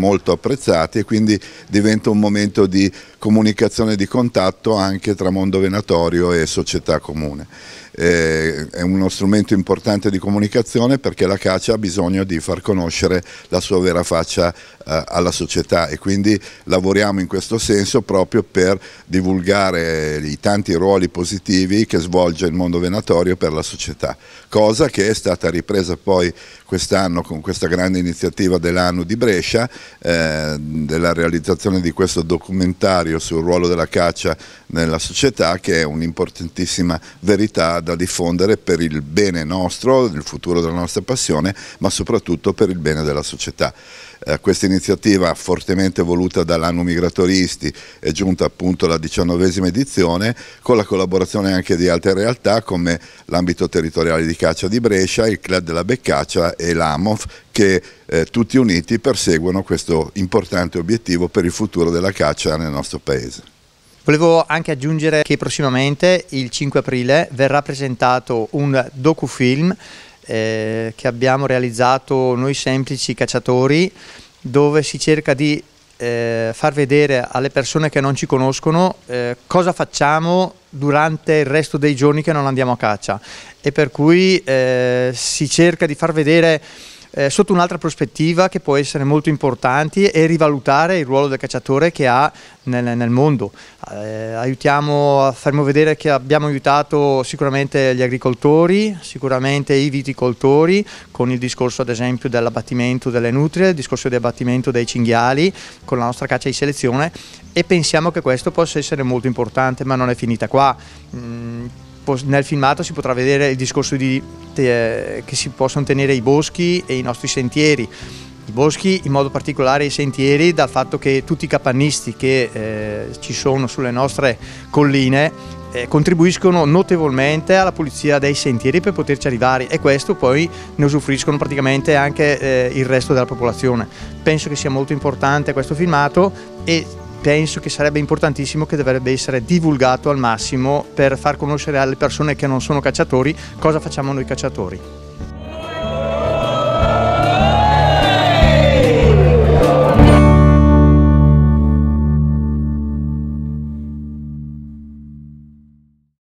molto apprezzati e quindi diventa un momento di comunicazione e di contatto anche tra mondo venatorio e società comune. Eh, è uno strumento importante di comunicazione perché la caccia ha bisogno di far conoscere la sua vera faccia eh, alla società e quindi lavoriamo in questo senso proprio per divulgare i tanti ruoli positivi che svolge il mondo venatorio per la società, cosa che è stata ripresa poi quest'anno con questa grande iniziativa dell'anno di Brescia, eh, della realizzazione di questo documentario sul ruolo della caccia nella società che è un'importantissima verità da diffondere per il bene nostro, il futuro della nostra passione, ma soprattutto per il bene della società. Eh, questa iniziativa fortemente voluta dall'Anno Migratoristi è giunta appunto alla diciannovesima edizione con la collaborazione anche di altre realtà come l'ambito territoriale di caccia di Brescia, il Club della Beccaccia e l'AMOF che eh, tutti uniti perseguono questo importante obiettivo per il futuro della caccia nel nostro Paese. Volevo anche aggiungere che prossimamente, il 5 aprile, verrà presentato un docufilm eh, che abbiamo realizzato noi semplici cacciatori dove si cerca di eh, far vedere alle persone che non ci conoscono eh, cosa facciamo durante il resto dei giorni che non andiamo a caccia e per cui eh, si cerca di far vedere eh, sotto un'altra prospettiva che può essere molto importante e rivalutare il ruolo del cacciatore che ha nel, nel mondo. Eh, aiutiamo, faremo vedere che abbiamo aiutato sicuramente gli agricoltori, sicuramente i viticoltori con il discorso ad esempio dell'abbattimento delle nutrie, il discorso di abbattimento dei cinghiali con la nostra caccia di selezione e pensiamo che questo possa essere molto importante ma non è finita qua. Mm, nel filmato si potrà vedere il discorso di, eh, che si possono tenere i boschi e i nostri sentieri. I boschi, in modo particolare i sentieri, dal fatto che tutti i capannisti che eh, ci sono sulle nostre colline eh, contribuiscono notevolmente alla pulizia dei sentieri per poterci arrivare e questo poi ne usufruiscono praticamente anche eh, il resto della popolazione. Penso che sia molto importante questo filmato e penso che sarebbe importantissimo che dovrebbe essere divulgato al massimo per far conoscere alle persone che non sono cacciatori cosa facciamo noi cacciatori.